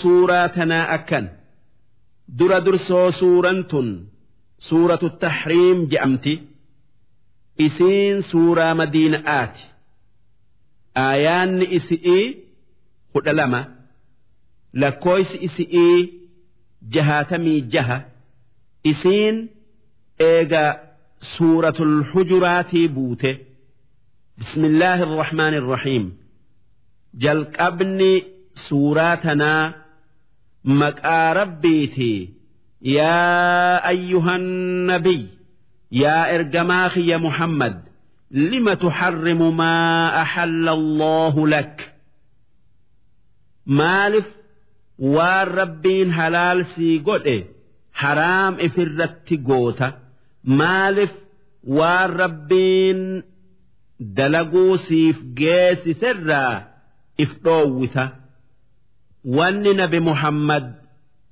suuraa tanaa akkan. Dura dursoo suuraan tun suuratu tahriim je'amti. Isiin suuraa madiina'aati aayaanni isi'ii kudha lama lakkooysi isi'ii jahaatamii jaha. Isiin eega suuratul hujuraatii buute. Bismillaahi irrahmaani irrahiim jalqabni suuraa tanaa maqaa rabbiitii yaa ayyuhan nabiy yaa ergamaa kiyya muhammad lima tuharrimu maa axalla allaahu lak? Maalif waan rabbiin halaal sii godhe haraam ifirratti goota? Maalif waan rabbiin dalaguu siif geessiserraa if dhoowwita wanni nabi muhammad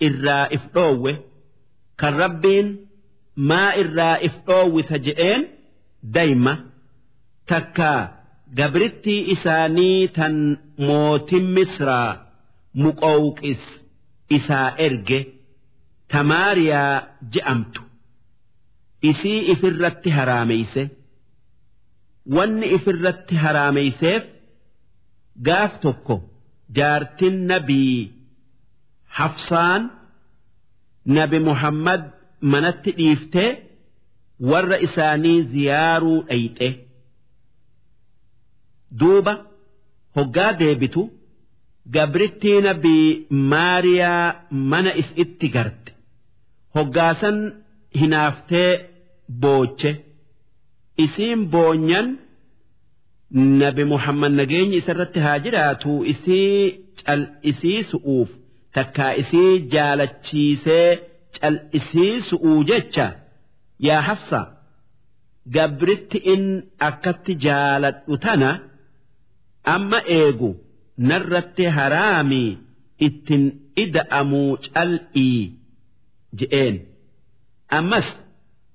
irraa if dhoowwe kan rabbiin maa irraa if dhoowwita je'een dayma takkaa gabrittii isaanii tan mootin misraa muqowqis isaa erge tamaariyaa je'amtu. Isii ifirratti haraameyse wanni ifirratti haraameyseef gaaf tokko jaartin nabii hafsaan nabi muhammad manatti dhiiftee warra isaanii ziyaaruu dhayxe duuba hoggaa deebitu gabrittii nabii maariyaa mana is itti garte hoggaasan hinaaftee booche isiin boonyan nabi muhammad nageenyi isarratti haa jiraatu. Isii cal'isiisu'uuf takkaa isii jaalachiisee cal'isiisu'uu jecha. Yaa hafsa gabritti in akkatti jaaladhu tana amma eegu narratti haraamii ittin ida'amuu cal'ii je'een. Ammas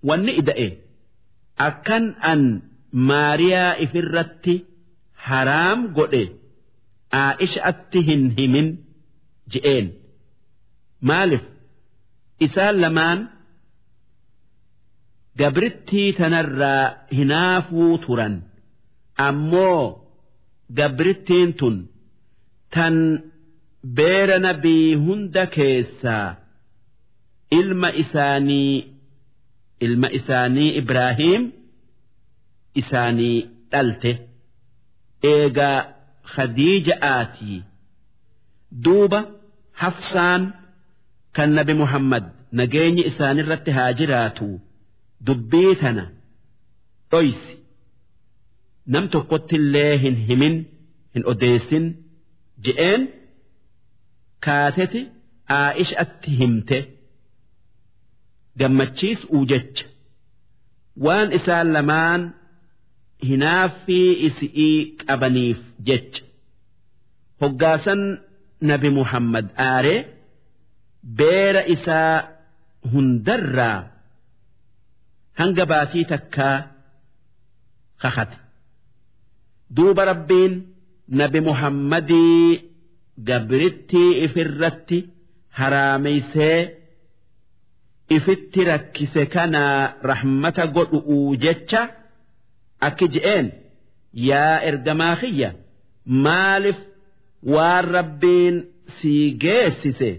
wanni ida'e akkan an maariyaa ifirratti haraam godhe aa'ishatti hin himin je'een. Maalif isaan lamaan gabrittii tanarraa hinaafuu turan. Ammoo gabrittiin tun tan beera nabii hunda keessaa ilma isaanii ilma isaanii Ibraahiim isaanii dhalte. Eegaa Khadiija'aatii duuba hafsaan kan nabi Muhammad nageenyi isaanirratti haa jiraatu dubbii tana dhoysi. Nam tokkotti illee hin himin hin odeessin je'een kaateti aa'ishatti himte. Gammachiisuu jecha. Waan isaan lamaan hinaaffii isi'ii qabaniif jecha. Hoggaasan nabi muhammad aaree beera isaa hundarraa hanga baatii takkaa kakate. Duuba rabbiin nabi muhammadii gabrittii ifirratti haraameysee ifitti rakkise kanaa rahmata godhu'uu jecha akki je'een yaa ergamaa kiyya maaliif waan rabbiin sii geessise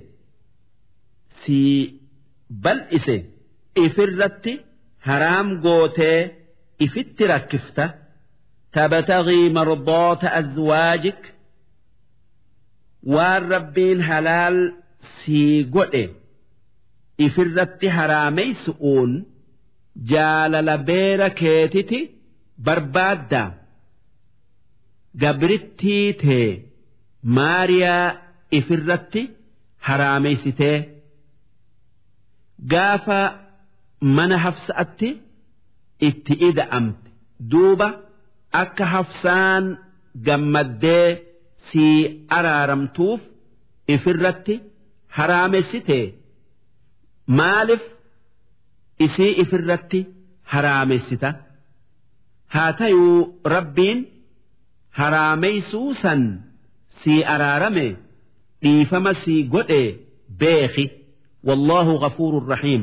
sii bal'ise ifirratti haraam gootee ifitti rakkifta? Tabtagii mardoota azwaajik waan rabbiin halaal sii godhe ifirratti haraameysu'uun jaalala beera keetiti barbaadda gabrittii tee maariyaa ifirratti haraameysitee gaafa mana hafsa'atti itti ida'amte. Duuba akka hafsaan gammaddee sii araaramtuuf ifirratti haraamessitee maaliif isii ifirratti haraamessita haa tayuu rabbiin haraameysuu san sii araarame dhiifama sii godhe beeki wallaahu ghafuurun rahiim.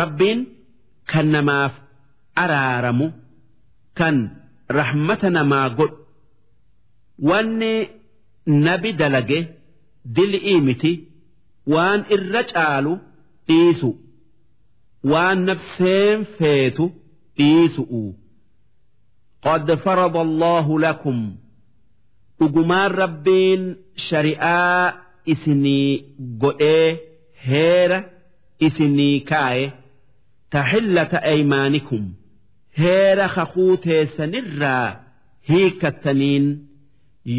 Rabbiin kan namaaf araaramu kan rahmata namaa godhu. Wanni nabi dalage dil'ii miti waan irra caalu dhiisu. Waan nafseen feetu dhiisu'u qad farada allaahu lakum dhugumaan rabbiin shari'aa isinii godhee heera isinii kaaye taxillata aymaanikum. Heera kakuu teessanirraa hiikattaniin.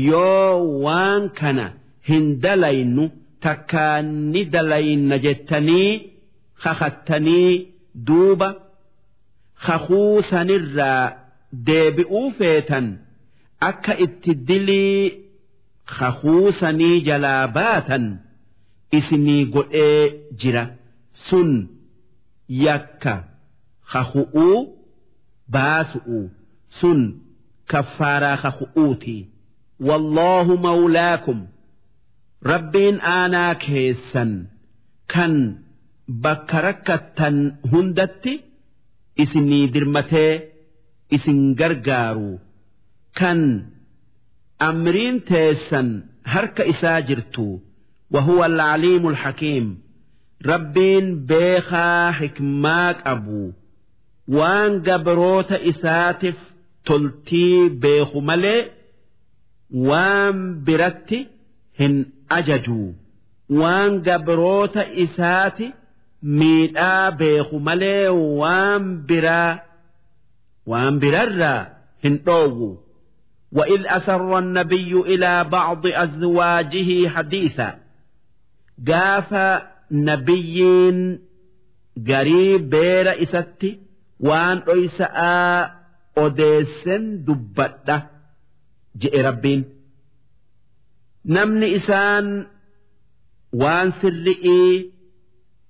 Yoo waan kana hin dalaynu takkaan ni dalayna jettanii kakattanii duuba kakuu sanirraa deebi'uu feetan akka itti dilii kakuu sanii jalaa baatan isinii godhee jira. Sun yakka kaku'uu baasu'u sun kaffaaraa kaku'uuti wallaahu mawlaakum. Rabbiin aanaa keessan kan bakka rakkattan hundatti isinii dirmatee isin gargaaru kan amriin teessan harka isaa jirtu وهو العليم الحكيم ربين بيخا حكما أبو وان قبروت إساتف تلتي بيخو ملي وان برتي هن أججو وان قبروت إساتي ميدا بيخو ملي وان برا وان برر هن أوو وإذ أسر النبي إلى بعض أزواجه حديثا gaafa nabiyyiin garii beera isatti waan dhoysa'aa odeessen dubbadha je'e rabbiin namni isaan waan sirri'ii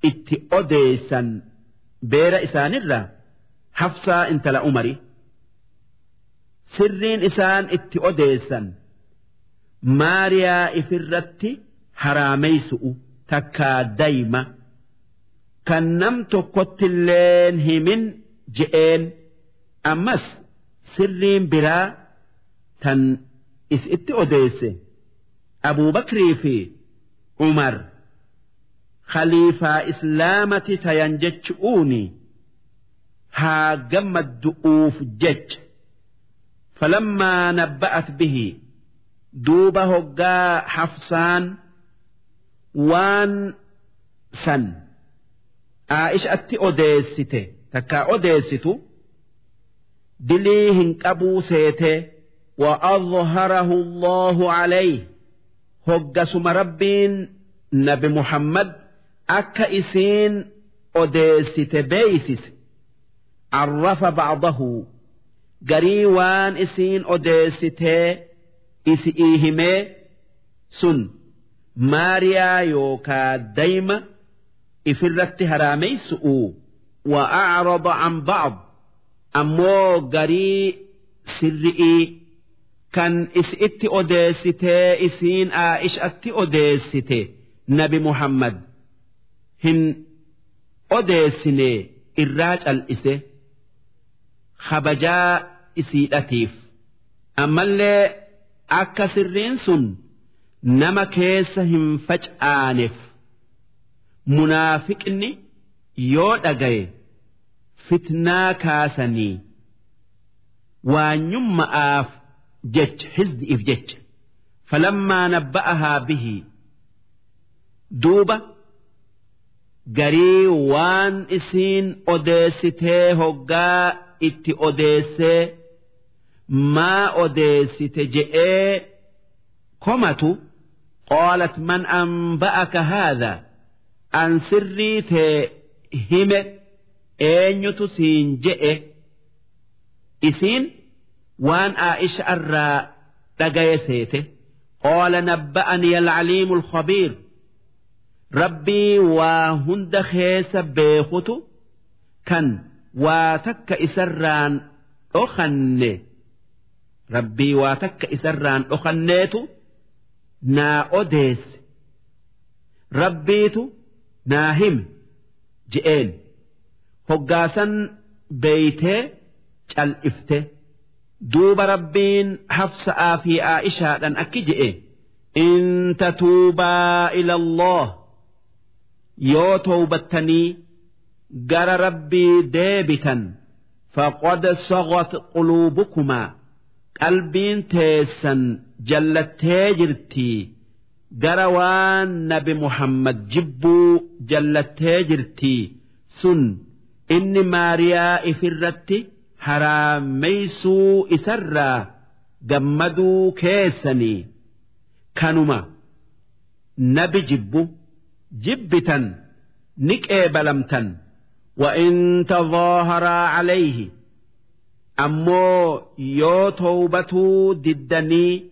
itti odeessan beera isaanirra hafsaa intala umari sirriin isaan itti odeessan maariyaa ifirratti haraameysu'u takkaa dayma. Kan nam tokkottilleen himin je'een ammas sirriin biraa tan is itti odeesse. Abuubakrii fi umar khaliifaa islaamati tayan jechu'uuni haa gammaddu'uuf jecha falammaa nabba'at bihi duuba hoggaa hafsaan waan san aa'ishatti odeessite takkaa odeessitu dilii hin qabuu seete وأظهره الله عليه هجسم ربين نبي محمد أكا إسين arrafa ba'dahu. Garii waan isiin odeessitee isi'ii himee sun maariyaa yookaa dayma ifirratti haraameysu'u wa acrada an ba'd. Ammoo garii sirri'ii kan isi'itti odeessitee isiin aa'ishatti odeessite nabi muhammad hin odeessine irraa cal'ise. habajaa isiidhatiif ammallee akka sirriin sun nama keessa hin facaaneef. Munaafiqni yoo dhagaye fitnaa kaasanii waanyumma'aaf jecha hizdi'if jecha. Falammaa nabba'ahaa bihii duuba garii waan isiin odeessitee hoggaa itti odeessee maa odeessite je'ee komatu qoolat man anba'aka haadha an sirrii tee hime eenyutu siin je'e? Isiin waan aa'isha irraa dhagaye seete. Qoola nabba'ani alcaliimu alkhabiir rabbii waa hunda keessa beekutu kan waa takka isarraan dhokanne rabbii waa takka isarraan dhokanneetu naa odeesse. Rabbiitu naa hime je'een. Hoggaasan beeytee cal'ifte. Duuba rabbiin hafsa'aa fi aa'ishaadhan akki je'e. In tatuubaa ila allah yoo towbattanii gara rabbii deebitan faqad sagat quluubukumaa qalbiin teessan jallattee jirtii gara waan nabi muhammad jibbuu jallattee jirtii sun inni maariyaa ifirratti haraameysuu isarraa gammaduu keessanii kanuma nabi jibbu jibbitan ni qeebalamtan وإن تظاهرا عليه أمو يو توبتو ددني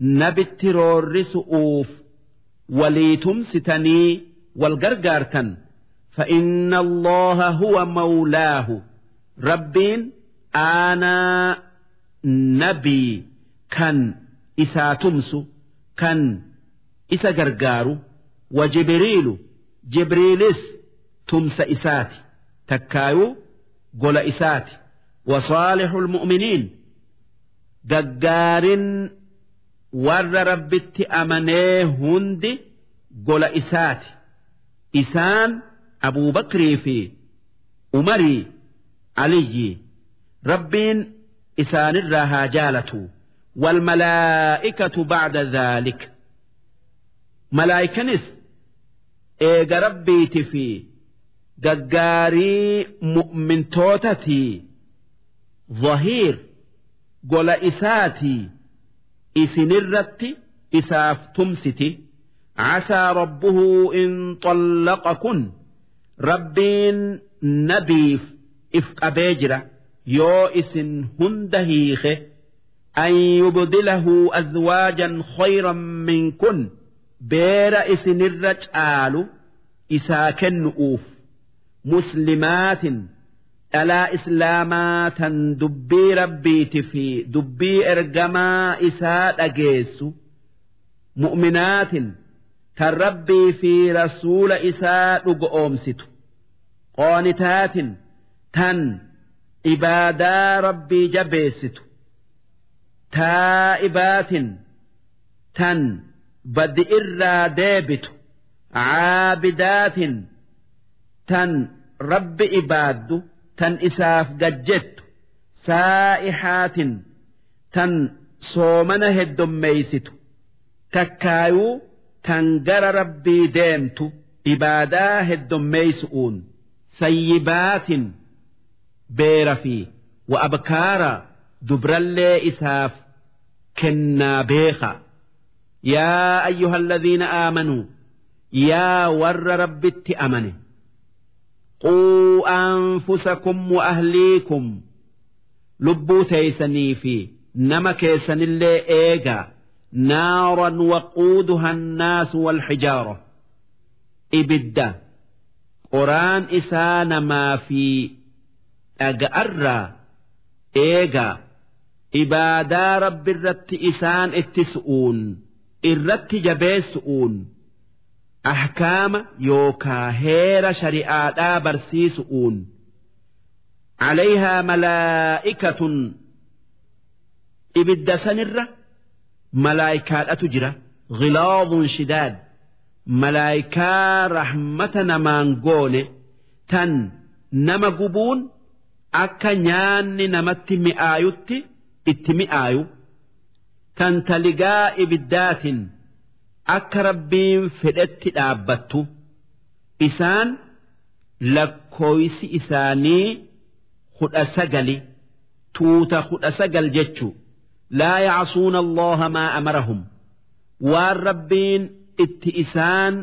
نبت رورسؤوف وليتم ستني والقرقارتن فإن الله هو مولاه ربين أنا نبي كان إسا تمسو كان إسا قرقارو وجبريل جبريلس تمس إساتي تكايو قول إساتي وصالح المؤمنين ققار ور ربت أمنيه هندي قول إساتي إسان أبو بكر في أمري علي ربين إسان الراها جالته والملائكة بعد ذلك ملائكة نس إيجا ربيت في gaggaarii mu'mintootatii zahiir gola isaatii isinirratti isaaf tumsiti. Casaa rabbuhu in xallaqa kun rabbiin nabiif if qabee jira. Yoo isin hunda hiike an yubdilahu azwaajan khayran min kun beera isinirra caalu isaa kennu'uuf muslimaatin dhalaa islaamaa tan dubbii rabbiiti fi dubbii ergamaa isaa dhageessu mu'minaatin tan rabbii fi rasuula isaa dhugo oomsitu qoonitaatin tan ibaadaa rabbii jabeessitu taa'ibaatin tan badi deebitu caabidaatin tan rabbi ibaaddu tan isaaf gajjettu saa'ihaatin tan soomana heddommeeysitu takkaayuu tan gara rabbii deemtu ibaadaa heddommeeysu'uun sayyibaatin beera fi wa abkaara dubrallee isaaf kennaa beeka yaa ayyuha alladhiina aamanuu yaa warra rabbitti amane quu anfusakum wa'ahliikum lubbuu teeysanii fi nama keessanillee eegaa naaran waquuduha annaasu walxijaaro ibidda qoraan isaa namaa fi dhaga'arraa eegaa ibaadaa rabbi irratti isaan ittisu'uun irratti jabeessu'uun ahkaama yookaa heera shari'aadhaa barsiisu'uun alayhaa malaa'ikatun. Ibidda sanirra malaayikaadhatu jira. Gilaadun shidaad. Malaayikaa rahmata namaan goone tan nama gubuun akka nyaanni namatti mi'aayutti itti mi'aayu. Tan taligaa ibiddaatiin. akka rabbiin fedhetti dhaabbattu isaan lakkooysi isaanii kudha sagali tuuta kudha sagal jechu laa yacsuuna allaha maa amarahum waan rabbiin itti isaan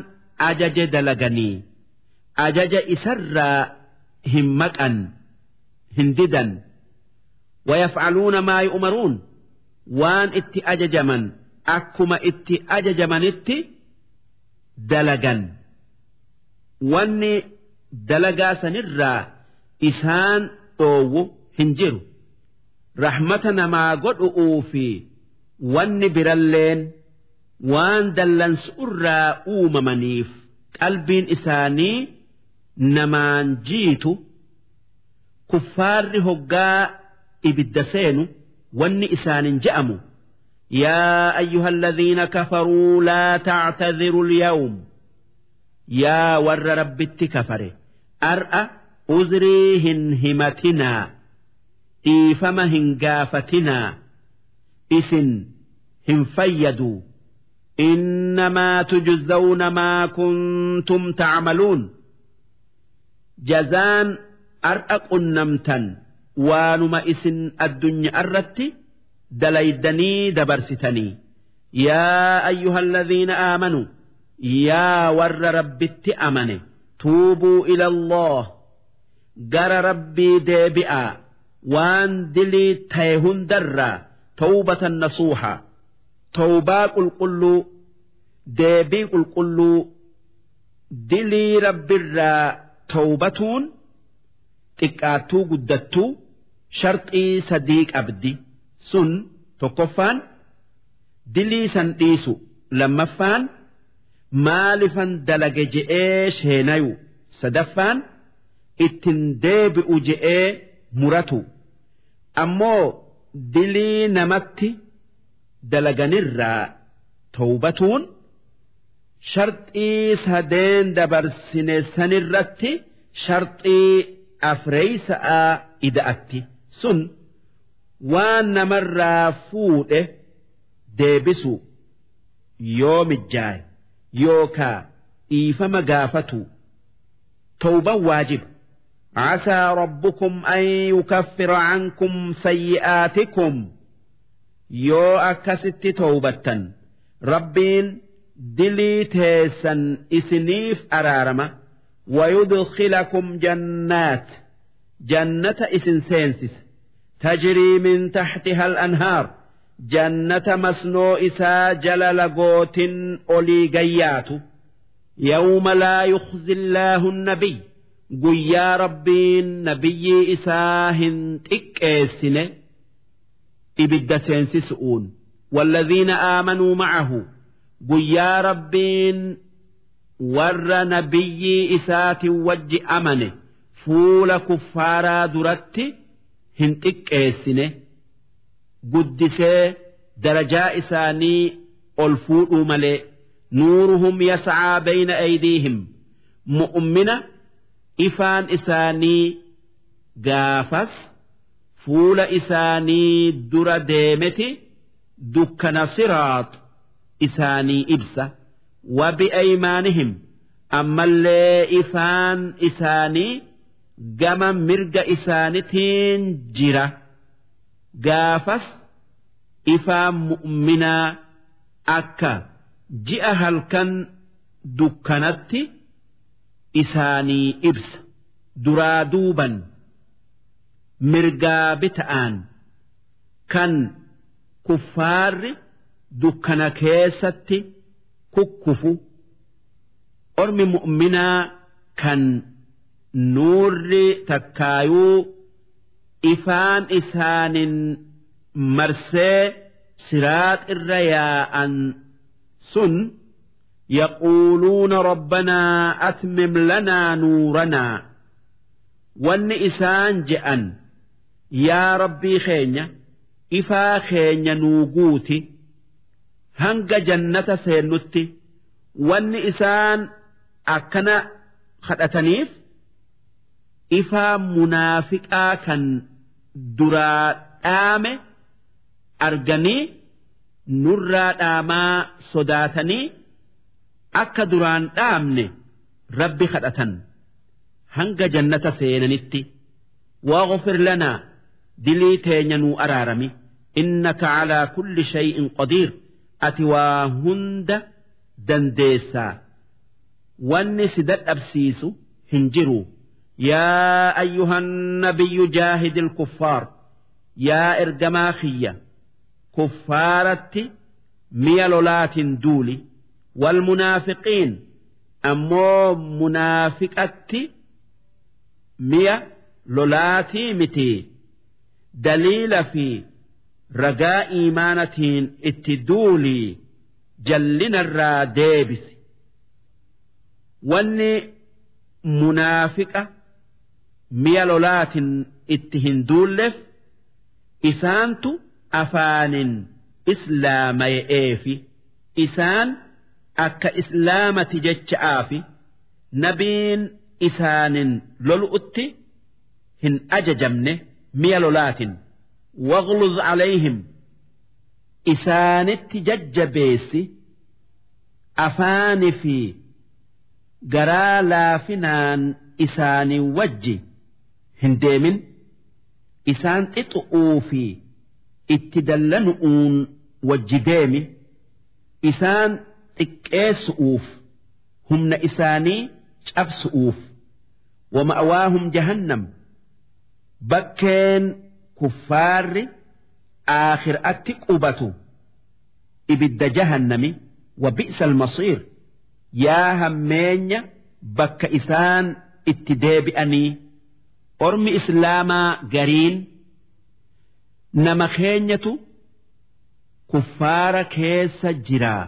ajaje dalaganii ajaja isarraa hin maqan hin didan. Wayafcaluuna maa yu'maruun waan itti ajajaman. Akkuma itti ajajamanitti dalagan. Wanni dalagaa sanirraa isaan dhoowwu hin jiru. Rahmata namaa godhu'uu fi wanni biralleen waan dallansuurraa uumamaniif qalbiin isaanii namaan jiitu kuffaarri hoggaa ibidda seenu wanni isaanin je'amu يا أيها الذين كفروا لا تعتذروا اليوم. يا ور رب كفر أرأى أزريهن همتنا. إيفمهن قافتنا. إسن هم فيدوا. إنما تجزون ما كنتم تعملون. جزان أرأى قنمتا وانما إسن الدنيا أردت dalaydanii dabarsitanii yaa ayyuhalladhiina aamanu yaa warra rabbitti amane tuubuu ila Allah gara rabbii deebi'aa waan dilii ta'e hundarraa tawbatan nasuuha tawbaa qulqulluu deebii qulqulluu dilii rabbirraa tawbatuun xiqqaattuu guddattuu sharxii sadii qabdi. sun tokkoffaan dilii san dhiisu lammaffaan maalifan dalage je'ee sheenayu sadaffaan ittin deebi'u je'ee muratu ammoo dilii namatti dalaganirraa towbatuun sharxii sadeen dabarsine sanirratti sharxii afreeysa'a ida'atti sun. waan namarraa fuudhe deebisu yoo mijjaaye yookaa dhiifama gaafatu tawban waajib عسى ربكم أن يكفر عنكم سيئاتكم يو أكست توبة ربين دلي تيسا إسنيف أرارما ويدخلكم جنات جنة إسن سينسس تجري من تحتها الأنهار. جنة مسنو إسا جلال قوت أولي يوم لا يخزي الله النبي. قل يا ربي نبي إساه تكيسن إبد سنسسؤون والذين آمنوا معه. قل يا ربي ور نبي إسات وج أمن فول كفارا درتي hin xiqqeessine guddisee darajaa isaanii ol fuudhuu malee nuuruhum yascaa bayna aydiihim. Mu'mina ifaan isaanii gaafas fuula isaanii dura deemeti dukkana siraax isaanii ibsa. Wabi'aymaanihim ammallee ifaan isaanii gama mirga isaanitiin jira. Gaafas ifaan mu'minaa akka ji'a halkan dukkanatti isaanii ibsa. Duraa duuban mirgaa bita'aan kan kuffaarri dukkana keessatti kukkufu. Ormi mu'minaa kan nuurri takkaayuu ifaan isaanin marsee siraax irra yaa'an sun yaquuluuna rabbanaa atmim lanaa nuuranaa wanni isaan je'an yaa rabbii keenya ifaa keenya nuuguuti hanga jannata seennutti. Wanni isaan akkana kadhataniif ifaa munaafiqaa kan duraa dhaame arganii nurraa dhaamaa sodaatanii akka duraan dhaamne rabbi kadhatan. Hanga jannata seenanitti waaqofir lanaa dilii teenya nuu araarami. Innaka calaa kulli shay'in qodiir ati waa hunda dandeessaa. Wanni si dadhabsiisu hin jiruu يا أيها النبي جاهد الكفار يا إرجماخية كفارة ميلولات دولي والمنافقين أمو منافقة مية لولاتي متي دليل في رجاء إيمانة اتدولي جلنا الراديبس wanni munaafiqa mi'a lolaatiin itti hin duulleef isaantu afaanin islaamaya'eefi isaan akka islaamati jecha'aafi nabiin isaanin lolu'utti hin ajajamne mi'a lolaatin. Waghluz alayhim isaanitti jajjabeessi afaani fi garaa laafinaan isaanii wajji hin deemin isaan xixu'uu fi itti dallanu'uun wajji deemi isaan xiqqeessu'uuf humna isaanii cabsu'uuf wama'awaahum jahannam bakkeen kuffaarri aakhir'atti qubatu ibidda jahannami wa bi'sa almasiir yaa hammeenya bakka isaan itti deebi'anii ormi islaamaa gariin nama keenyatu kuffaara keessa jiraa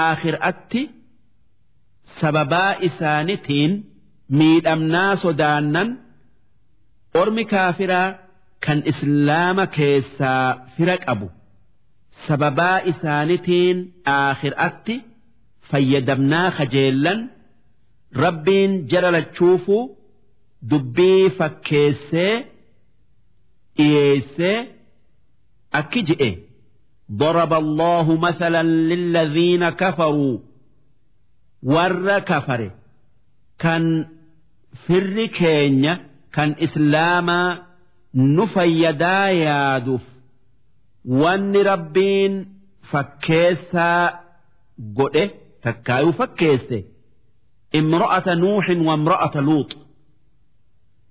aakhiraatti sababaa isaanitiin miidhamnaa sodaannan ormi kaafiraa kan islaama keessaa fira qabu. Sababaa isaanitiin aakhiraatti fayyadamnaa kajeellan rabbiin jara lachuufuu dubbii fakkeessee dhiyeessee akki je'e ضرب الله مثلا للذين كفروا ور كفر كان فر كينيا kan islaamaa nu fayyadaa yaaduuf wanni rabbiin fakkeessaa godhe takkaayuu fakkeesse imra'ata nuuxin wa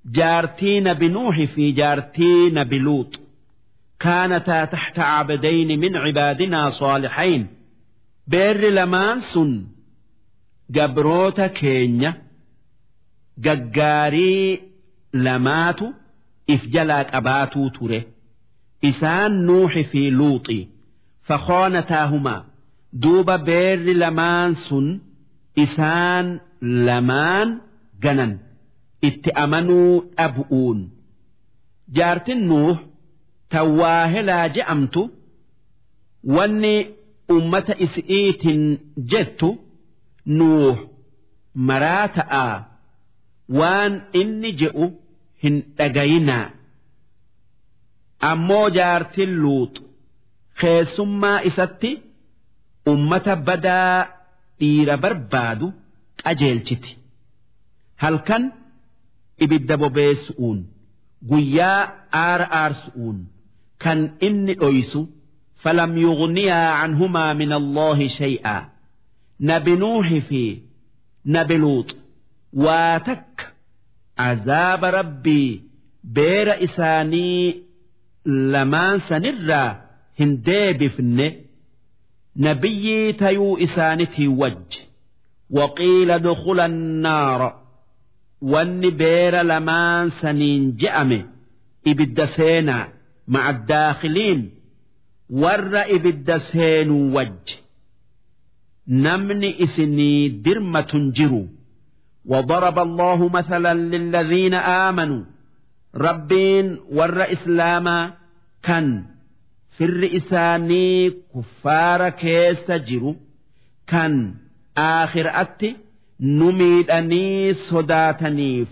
imra'ata luux jaartii nabi nuuxi fi jaartii nabi luux كانتا تحت عبدين من عبادنا صالحين بير لمان سن جبروتا كينيا ججاري lamaatu if jalaa qabaatuu ture isaan nuuxi fi luuxi fakhoonataahumaa duuba beerri lamaan sun isaan lamaan ganan Itti amanuu dhabu'uun. Jaartin nuux tawwaahelaa je'amtu wanni ummata isi'iitin jettu nuux maraa ta'aa waan inni je'u hin dhagayinaa ammoo jaartin luux keessummaa isatti ummata badaa dhiira barbaadu qajeelchiti. Halkan ibidda bobeessu'uun guyyaa aara aarsu'uun kan inni dhoysu falam yuqniyaa canhumaa min alloohi shay'aa. Nabi nuuhi fi nabi luuxu waa takka azaaba rabbii beera isaanii lamaan sanirraa hin deebifne. Nabiyyii tayuu isaanitii wajji waqiila dukula annaara. بير لمان سنين جأمه إبد سينا مع الداخلين ور إبد سين وج نمني إسني درمة جرو وضرب الله مثلا للذين آمنوا ربين ور إسلاما كان في الرئساني كفار كيس جرو كان آخر أتي nu miidhanii sodaataniif.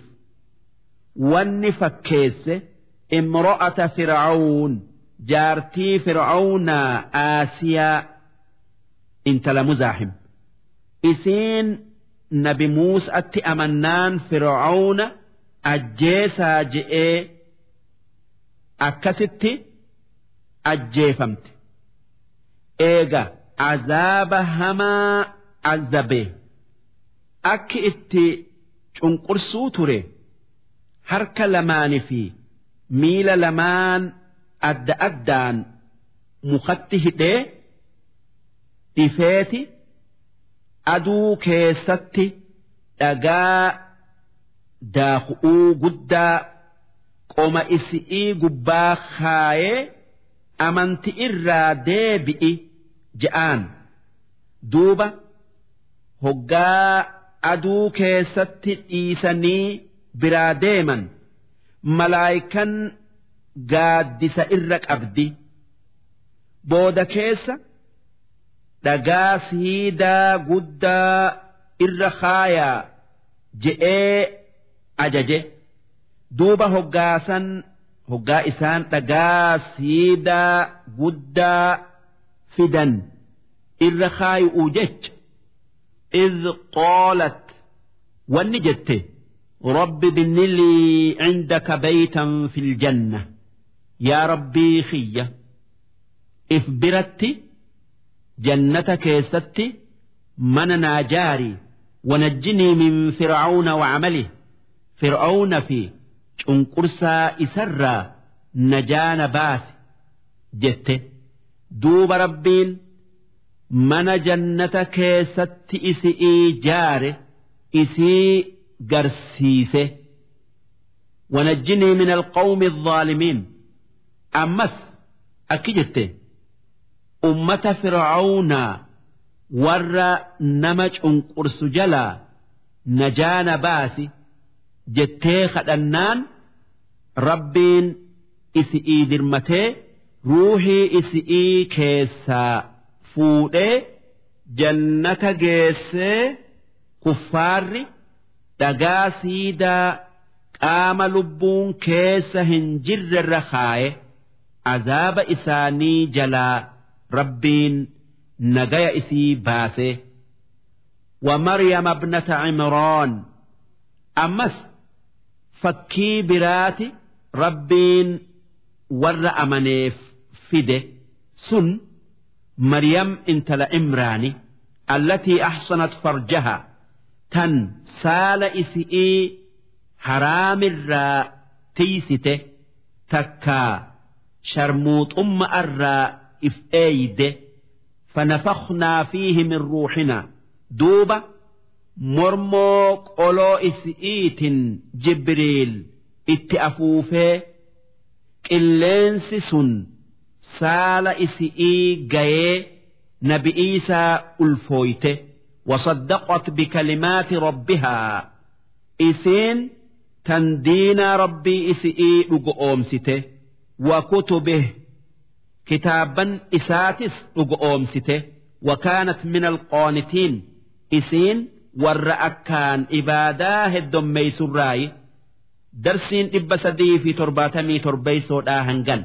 Wanni fakkeesse imro'ata fir'aawun jaartii firaawunaa aasiyaa intala muzaahim isiin nabi muusatti amannaan firaawuna ajjeesaa je'ee akkasitti ajjeefamte. Eega azaaba hamaa azabee. Akki itti cunqursuu ture harka lamaanii fi miila lamaan adda addaan mukatti hidhee dhifeeti. aduu keessatti dhagaa daaku'uu guddaa qoma isi'ii gubbaa kaayee amanti irraa deebi'i je'aan duuba hoggaa aduu keessatti dhiisanii biraa deeman. Malaayikan gaaddisa irra qabdi. Booda keessa dhagaa siidaa guddaa irra kaayaa je'ee ajaje. Duuba hoggaasan hoggaa isaan dhagaa siidaa guddaa fidan. Irra kaayu'u jecha إذ قالت والنجت رب بن لي عندك بيتا في الجنة يا ربي خية إفبرت جنتك يستي من ناجاري ونجني من فرعون وعمله فرعون في شنقرسا إسرى نجان باس جت دوب ربين mana jannata keessatti isi'ii jaare isii garsiise. Wanajjinii min alqawmi alzaalimiin ammas akki jette ummata fircawnaa warra nama cunqursu jalaa najaana baasi jettee kadhannaan rabbiin isi'ii dirmatee ruuhii isi'ii keessaa fuudhee jannata geessee kuffaarri dhagaa siidaa qaama lubbuun keessa hin jirrerra kaaye azaaba isaanii jalaa rabbiin nagaya isii baase ومريم ابنة عمران أمس فكي براتي ربين ور أمنيف فده سن مريم انت لإمراني التي أحصنت فرجها تن سال إسئي حرام الراء تيسته تكا شرموط أم الراء إفأيده فنفخنا فيه من روحنا دوبة مرموك أولو إسئيت جبريل اتأفوفه قلنس سن saala isi'ii gayee nabi iisaa ulfooyte wasaddaqat bikalimaati rabbihaa isiin tan diinaa rabbii isi'ii dhugoomsite wa kutubih kitaaban isaatis dhugoomsite وكانت من القانتين إسين ور أكان إبادا هدم ميسراي درسين إبا سدي في ترباتمي تربيسو آهنغن